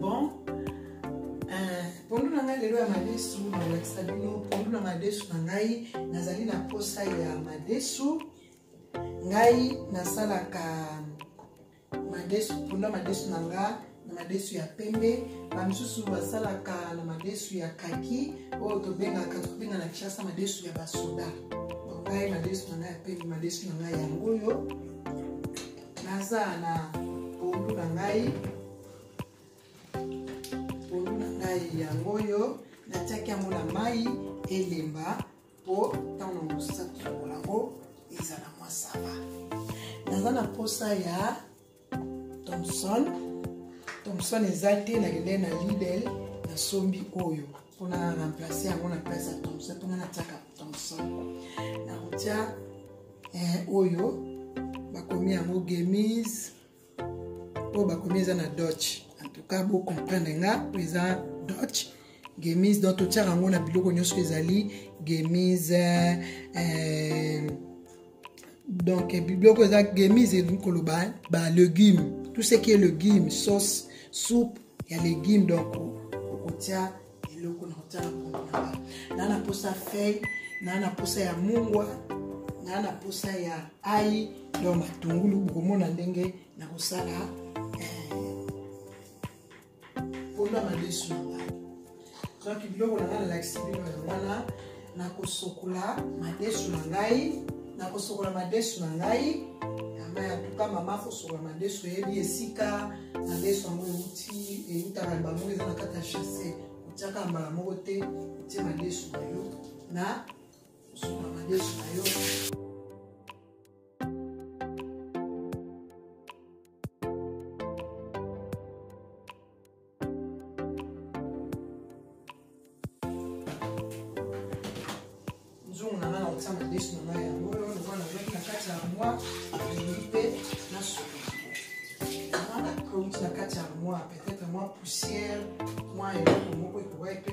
bon euh, pondu na ngai lelo ya madesu nakolakisa bino pondu na madesu na ngai nazali na posa ya madesu ngai nasalaka madesu pondu ya madesu na nga na madesu ya pembe bamisusu basalaka na madesu ya kaki oyo tobengaka tobenga na kinshasa madesu ya basoda ngai madesu na ngai ya pembe madesu na ngai yango oyo naza na pondu na ngai pondu na ngai yango oyo natiaki yango na mai elemba mpo ntango na mosatu lokola yango ezala mwa sava naza na mposa ya thomson thomson eza te nakende na lidel nasombi oyo mpo na remplace yango na place ya thomson mpo nga natiaka thomson nakotya eh, oyo bakomi yango gemis oyo bakomi eza na dotch en tout cas bocomprendre nga mpo eza dotch gemis donc totyaka yango na biloko nyonso ezali gemis eh, donc biblioko eza gemise elingi koloba balegume tout ce qui est legume sauce soupe ya legume donc okotia eloko na kotia na pondu na nga naa na mposa feuille naa na mposa ya mungwa naa na mposa ya ai donc matungulu bokomona ndenge na kosala Pona madesu na ngai. Donc biloko na ngai nalakisi bino yango wana nakosokola madesu na ngai nakosokola madesu na ngai yama ya tuka mama kosokola madesu eyebi esika madesu yango euti eutaka na bamoko eza na kati ya chasse otiaka mbala moko te otie madesu na yo na kosokola madesu na yo nzungu na ngai na kotia madesu na ngai yango oyo lokola nazwaki na kati ya mwa elingi mpe na suka outi na kati ya mwa peut-être mwa poussière mwa eloko moko ekokaki mpe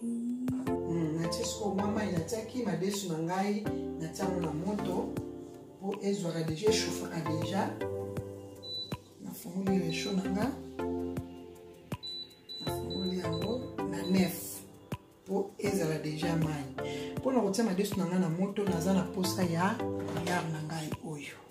Hmm, natie sikoyo mwa mai natiaki madesu na ngai natiango na moto mpo ezwaka deja echauffaka deja nafungoli recho na nga nafungoli yango na nef mpo ezala deja mai mpo na kotia madesu na ngai na moto naza na mposa ya yar na ngai oyo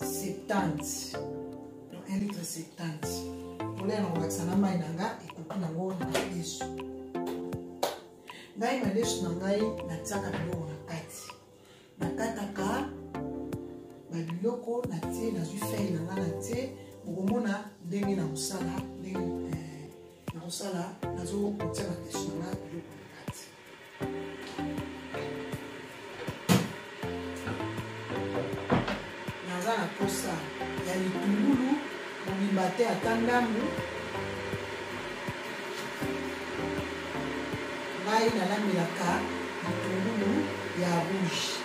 70 donc 1 litre 70 polele na kobakisa na mai na nga ekoki nango na madesu ngai madesu na ngai natiaka biloko na kati nakataka babiloko na tie nazwi fei na ngai na tie okomona ndenge na kosala ndenge nakosala nazokotia bakestion na biloko na kati naza na posa ya litungulu mobimba te ata ndambu ngai nalambelaka litungulu ya rouge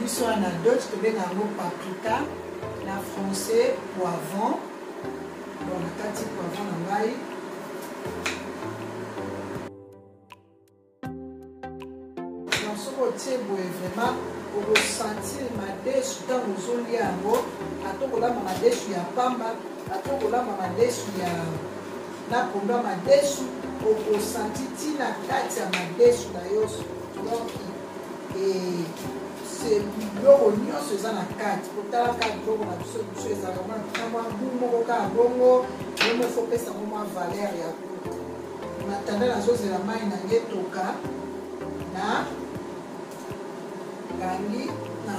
biso wana dot tobenga yango paprika na français poivron bon nakati poivron na ngai donc soki otie boye vraiment okosentir madesu ntango ozolia yango ata okolamba madesu ya pamba ata okolamba madesu ya na pondu ya madesu okosanti ntina kati ya madesu na yo donc biloko nyonso eza na kati kotalaka biloko na biso biso ezalaka mwa mwa bu moko kaka bongo yango efo pesa ngo mwa valeur ya bu matanda nazozela mai na nge toka na gangi na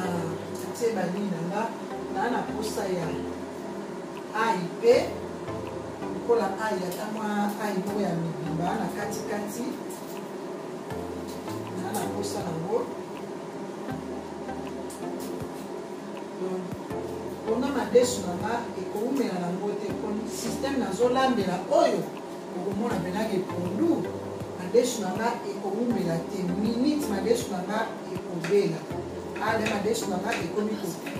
tie banini na nga na na posa ya ai mpe lokola ai ata mwa ai moko ya mibimba na katikati mpona madesu na nga ekoumela nango te po systeme nazolambela oyo okomona mpenaka epondu madesu na nga ekoumela te minute madesu na nga ekobela ale ah, madesu na nga ekomi kokuba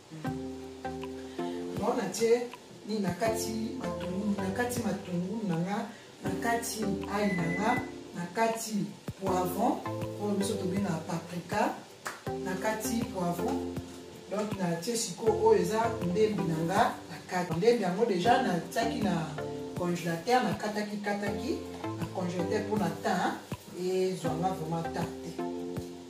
Bon, na tie ni na kati matungulu, na kati matungulu na nga, na kati ail na nga, na kati poivron, oyo biso tobenga paprika, na kati poivron. Donc na tie siko oyo eza ndembi na nga na kati. Ndembi yango deja na tiaki na congélateur, na kataki kataki na congélateur mpo na temps ezwanga vraiment temps te.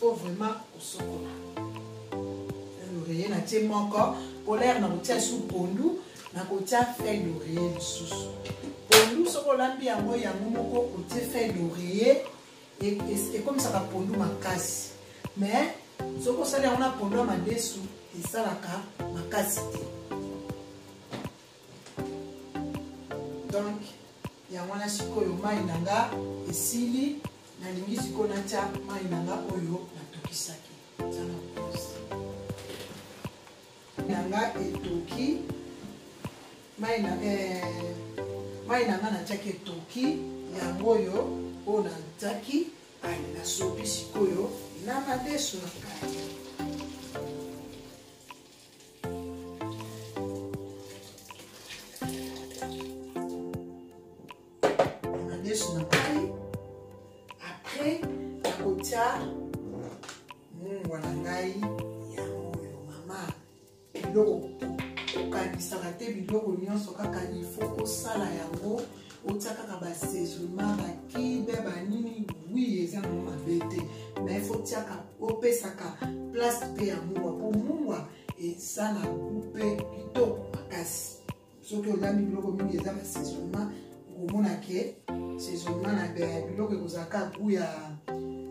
faut vraiment kosokola loreiller na tie moko polaire na kotia su pondu na kotia feuille loreiller lisusu pondu soki olambi yango yango moko otie feuille loreiller ekomisaka pondu makasi mais soki osali yango na pondu ya madesu esalaka makasi te donc yango wana sikoyo mai na nga esili nalingi sikoyo natya mai na nga oyo natokisaki zana kosi na nga etoki mai na eh, mai na nga natyaki etoki yango oyo oyo natyaki ai nasopi sikoyo na madesu na kati yesu na ngai apres nakotya mungwa na ngai yango oyo mama biloko kokanisaka te biloko nyonso kaka ifo kosala yango otia kaka basezuma bakibe banini wi eza nango mabe te mai fo tiaka opesaka place mpe ya mungwa mpo mungwa eza na mpe kitoko makasi soki olambi biloko mingi eza basezuma okomona ke sezuma na biloko ekozala ka gu ya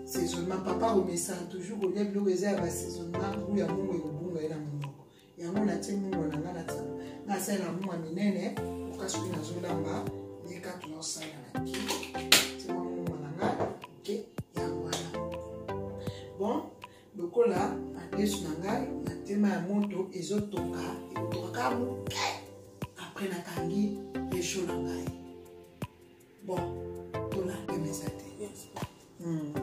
sezuma papa omesana toujours kolia biloko eza ya basezuma gu ya mungwa ekobunga ye na mungu yango natie mungo na nga natia nasalela mungo ya minene mpoka soki nazolamba yeka tonaosalela na ki tima mungo na nga oke yango wana bon lokola madesu na ngai na tema ya moto ezotoka ekotoka kaka moke apres nakangi pesho na ngai bon tona pema eza te hmm.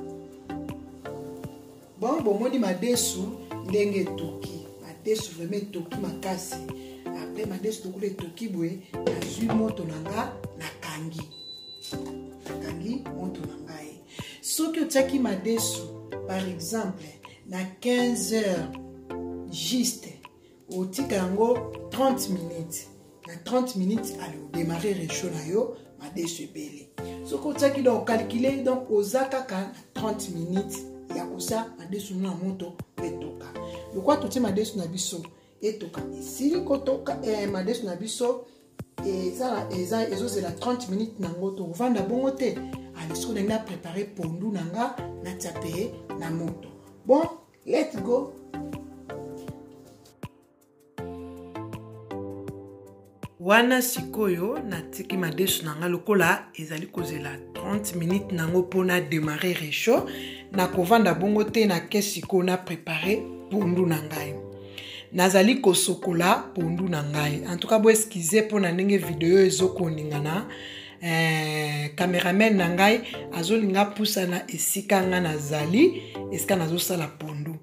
bon bomoni madesu ndenge etoki madesu vraimen etoki makasi apres madesu tokula etoki boye nazwi moto na nga nakangi nakangi moto na ngai soki otiaki madesu par exemple na 15 heures juste otika yango 30 minutes na 30 minutes ale odemare rechaud na yo madesu ebele soki otiaki donc calcule donc oza kaka na 30 minutes ya kosa madesu na moto etoka lokwa totie madesu na biso etoka esili kotoka eh, madesu na biso ezozela 30 minutes nango tokovanda bongo te ale soki olingi na prépare pondu na nga natia mpe na moto bon Let's go. wana sikoyo natiki madesu na ngai lokola ezali kozela 30 minutes na yango mpo na demare recho nakovanda bongo te na ke sikoyo na prepare pondu na ngai nazali kosokola pondu na ngai antuka boeskize mpo na ndenge video ezokoningana eh, cameraman na ngai azolinga pusa na esika ngai nazali esika nazosala pondu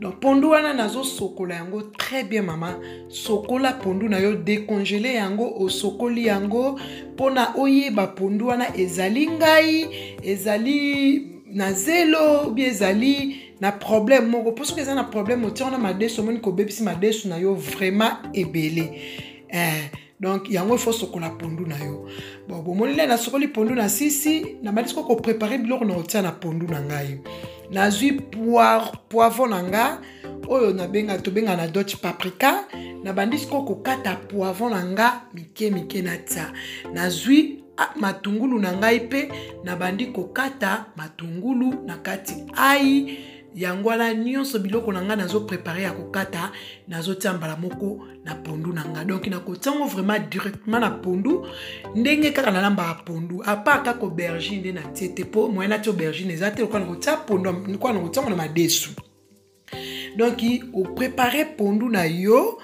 donc pondu wana nazosokola yango très bien mama sokola pondu na yo decongele yango osokoli yango mpona oyeba pondu wana ezali ngai ezali na zelo bi ezali na problème moko mpo soki eza na problème otia wana madesu omoni kobebisi madesu na yo vraiment ebele eh, donc yango ifo sokola pondu na yo bon bomoni nde nasokoli pondu na sisi nabandisi ko koprepare biloko na kotia na pondu na ngai nazwi poivron na nga oyo nabenga tobenga na dutch paprika nabandisi ko kokata poivron na nga mike mike natia nazwi matungulu na ngai mpe nabandi kokata matungulu na kati ai yango wana nyonso biloko na ngai nazoprepare ya kokata nazotia mbala moko na pondu na nga donk nakotia yango vraiment directement na pondu ndenge kaka nalambaka pondu apart kaka aubergine nde natie te mpo moyen natia aubergine eza te lokola nakotia pondu lokola nakotia yango na madesu donk oprepare pondu na yo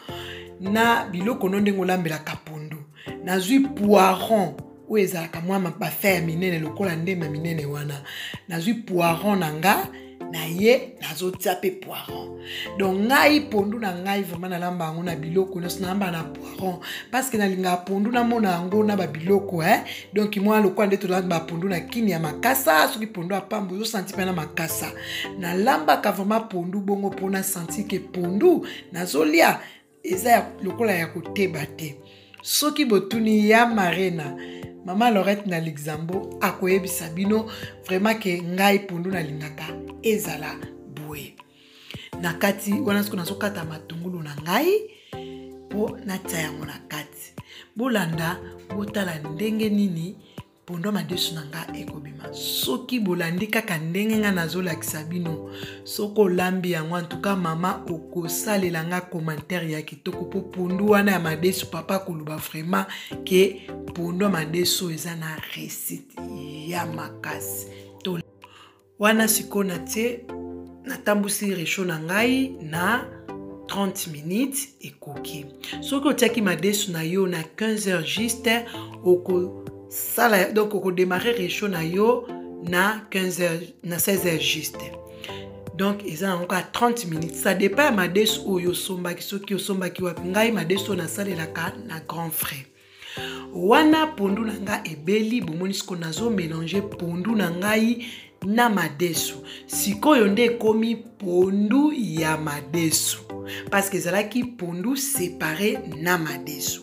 na biloko no ndenge olambelaka pondu nazwi poiron oyo ezalaka mwa mabasa ya minene lokola ndembe minene wana nazwi poiron na nga na ye nazotia mpe poiron donc ngai pondu na ngai vraimen nalamba yango na biloko nyonso nalamba na poiron parceke nalingaka pondu namona yango na babiloko e eh? donk mwa lokola nde tolandi bapondu na kini ya makasa soki pondu ya pambo ozosanti mpe na makasa nalambaka vraimen pondu bongo mpo nasanti ke pondu nazolia eza lokola ya koteba te soki botuni ya marena mama lorette na luxembourg akoyebisa bino vraiment ke ngai pondu nalingaka ezala boye na kati wana soko nazokata matungulu na ngai mpo natya yango na kati bolanda botala ndenge nini mpondo madesu na nga ekobima soki bolandi kaka ndenge nga nazolakisa bino soki olambi yango antuka mama okosalela nga commentaire ya kitoko mpo pondu wana ya madesu papa koloba vraiment ke pondu ya madesu eza na recette ya makasi wana sikoyo natie natambwisi rechaud na ngai na 30 minutes ekoki soki otiaki madesu na yo na 15 heures juste okosala donc okodemare rechaud na yo na 15 heures, na 16 heures juste donc eza yango kaka 30 minutes ça dépend ya madesu oyo osombaki soki osombaki wapi ngai madesu oyo nasalelaka na grand frais wana pondu na nga ebeli bomoni siko nazo melange pondu na ngai na madesu sikoyo nde ekomi pondu ya madesu parceke ezalaki pondu separe na madesu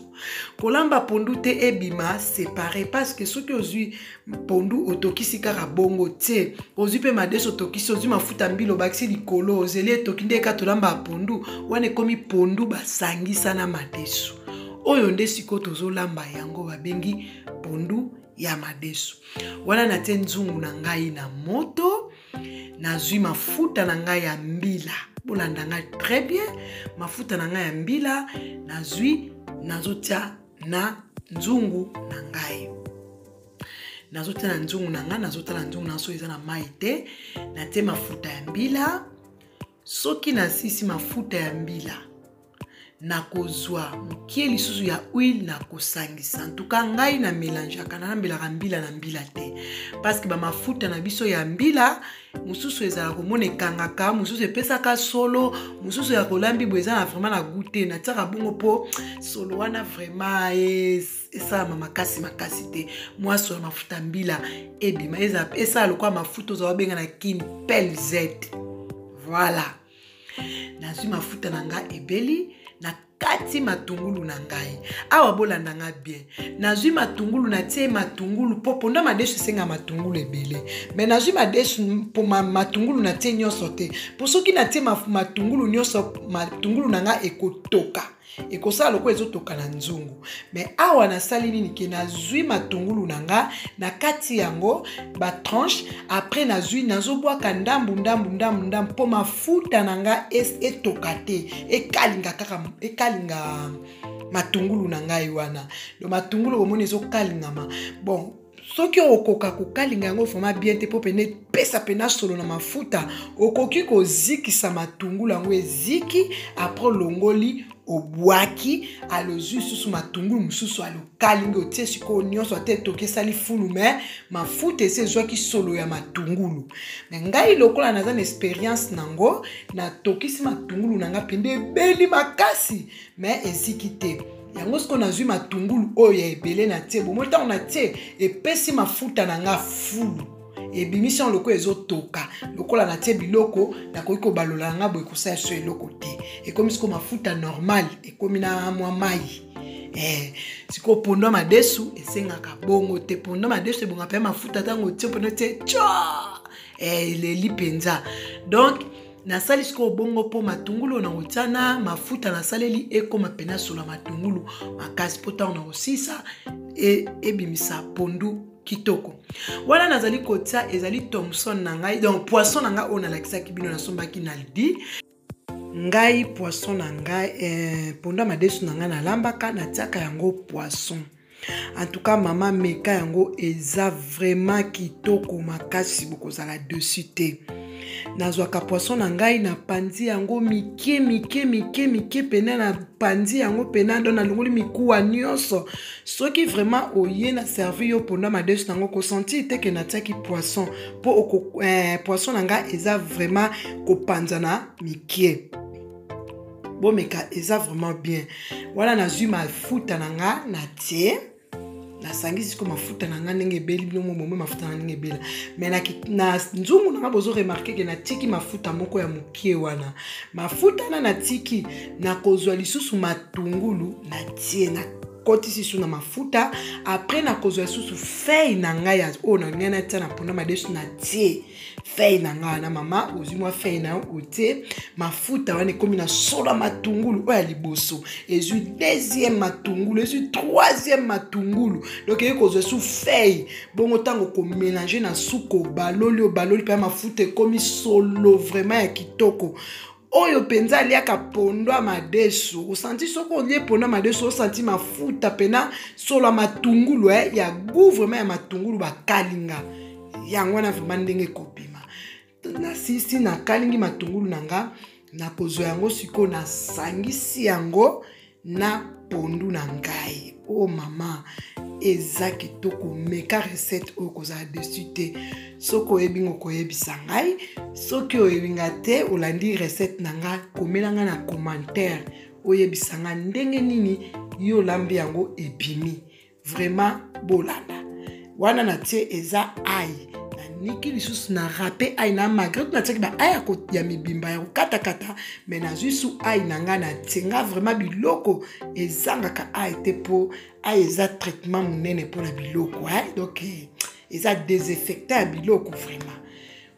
kolamba pondu te ebima separe parceke soki ozwi mpondu otokisi kaka bongo te ozwi mpe madeso otokisi ozwi mafuta mbila obakisi likolo ozeli etoki nde kaka tolamba pondu wana ekomi pondu basangisa na madeso oyo nde sikoyo tozolamba yango babengi pondu ya madeso wana natie nzungu na ngai na moto nazwi mafuta na ngai ya mbila bolanda ngai très bien mafuta na ngai ya mbila nazwi nazotia na nzungu na ngai nazotala nzungu na ngai nazotala nzungu na soki eza na mai te natie mafuta ya mbila soki nasisi mafuta ya mbila nakozwa mokie lisusu ya huile nakosangisa ntuka ngai na melangeaka na nambelaka mbila na mbila te parceke bamafuta na biso ya mbila mosusu ezala komona ekangaka mosusu epesaka solo mosusu ya kolambi boye eza na vraimen na goute natiaka bongo mpo solo wana vraimen esalama makasi makasi te mwaso ya mafuta mbila ebima esala lokola mafuta oza babenga na kin plz voilà nazwi mafuta na nga ebeli na kati matungulu na ngai awa bolanda nga bien nazwi matungulu natie matungulu mpo mponda madesu esenga matungulu ebele me nazwi madesu mpo ma, matungulu natie nyonso te mpo soki natie matungulu nyonso matungulu na ngai ekotoka ekosala lokola ezotoka na nzungu me awa nasali nini ke nazwi matungulu na nga na kati yango batranche apres nazwi nazobwaka ndambu ndambu ndambu ndambu mpo mafuta na nga etoka te ekalinga kaka ekalinga matungulu na ngai wana lo matungulu omoni ezokalingama bon soki okoka kokalinga yango vraimen bien te mpo pene epesa pena solo na mafuta okoki kozikisa matungulu yango eziki apres olongoli obwaki alozwi lisusu matungulu mosusu alokalingi otie sikoyo nyonso ata etoki esali fulu me mafuta esi ezwaki solo ya matungulu me ngai lokola naza na experience nango natokisi matungulu na ngai mpenza ebeli makasi me eziki te yango sikoyo nazwi matungulu oyo ya ebele na tie bomoi ntango na tie epesi mafuta na nga fulu ebimisi yango lokola ezotoka lokola na tie biloko nakoki kobalola na nga boye kosala so eloko te ekomi sikoyo mafuta normal ekomi na mwa mai eh, sikoyo pondo ya madesu esengaka bongo te pondo ya madesu ebonga mpe mafuta ntango otie mpondo tie tyo eh, eleli mpenza donc nasali sikoyo bongo mpo matungulu oyo nakotya na mafuta nasaleli ekoma mpena sola matungulu makasi mpo ntango nakosisa e, ebimisa pondu kitoko wana nazali kotya ezali thomson na ngai donc poisson na ngai oyo nalakisaki bino nasombaki na ldi ngai poisson na ngai eh, pondu ya madesu na ngai nalambaka natiaka yango poisson En tout cas mama meka yango eza vraiment kitoko makasi bokozala dessus te nazwaka poisson na ngai napanzi yango mike mike mike mike pena napanzi yango pena do nalongoli mikuwa nyonso soki vraiment oye na servi yo mponda madesu na yango kosentir te ke natiaki poisson mpo eh, poisson na ngai eza vraiment kopanzana mike bomeka eza vraiment bien wana nazwi mafuta na nga na tie nasangisi siko mafuta na nga ndenge ebeli bino momome mafuta na ndenge ebela me na, na nzungu na nga bozo remarke ke natiki mafuta moko ya mokie wana mafuta wana natiki nakozwa lisusu matungulu na tie na nakotisi su na mafuta apres nakozwa lisusu fei na ngai oyo na ngai natia na pona madesu na tie fei na ngai na mama ozwi mwa fei na yo otie mafuta wana ekomi na solo ya matungulu oyo ya liboso ezwi deuxième matungulu ezwi troisième matungulu donc eye kozwa su fei bongo ntango komelange na suka obaloli obaloli mpe mafuta ekomi solo vraiment ya kitoko oyo mpenza aliaka pondo ya madesu osanti soki olie pondo ya madesu osanti mafuta mpena solo ya matungulu eh, ya gu vraimen ya matungulu bakalinga yango wana vraimen ndenge ekobima nasisi nakalingi matungulu na nga nakozwa yango sikoyo nasangisi yango na pondu na ngai o oh, mama eza kitoko meka recette oyo kozala dessus te soki oyebi ngo koyebisa ngai soki oyebi nga te olandi recette na ngai komela ngai na commentaire oyebisa ngai ndenge nini yo olambi yango ebimi vraiment bolanda wana na tie eza ai niki lisusu na rape ai na malgre natiaki ba ai ya mibimba ya kokatakata me nazwi su ai na ngai na tie nga vraiment biloko ezangaka ai te mpo ai eza traitement monene mpo na biloko ai donc eh, eza desinfectant ya biloko vraiment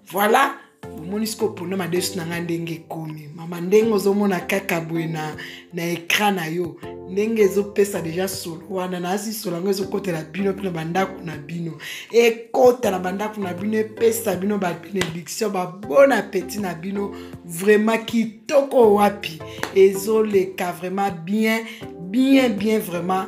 voilà omoni siko opona madesu na ngai ndenge ekomi mama ndenge ozomona kaka boye na, na ekran na yo ndenge ezopesa deja solo wana naasi solo yango ezokotela bino mpe na bandako na bino ekota na bandako na bino epesa bino babenediction babona apeti na bino vraiment kitoko wapi ezoleka vraiment bien bien bien vraiment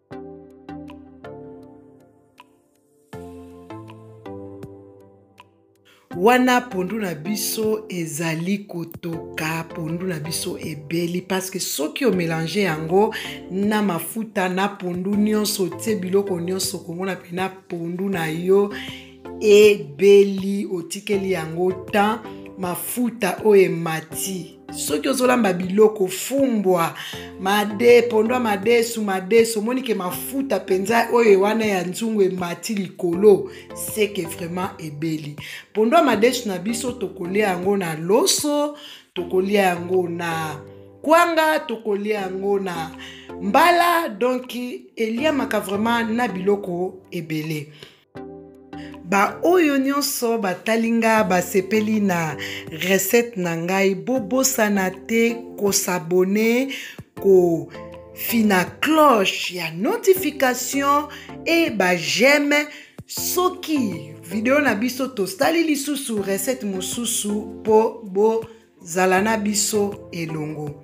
wana pondu na biso ezali kotoka pondu na biso ebeli parceke soki omelange yango na mafuta na pondu nyonso otie biloko nyonso komona mpena pondu na yo ebeli otikeli yango temps mafuta oyo emati soki ozolamba biloko fumbwa made pondwa madesu madesu omoni ke mafuta mpenza oyo wana ya nzungu emati likolo seke vraiment ebeli pondwa madesu na biso tokolia yango na loso tokolia yango na kwanga tokolia yango na mbala donki eliamaka vraiment na biloko ebele baoyo nyonso batali nga basepeli na recette na ngai bobosana te kosabone ko fina cloche ya notification e bajeme soki video na biso tosali lisusu recette mosusu mpo bozala na biso elongo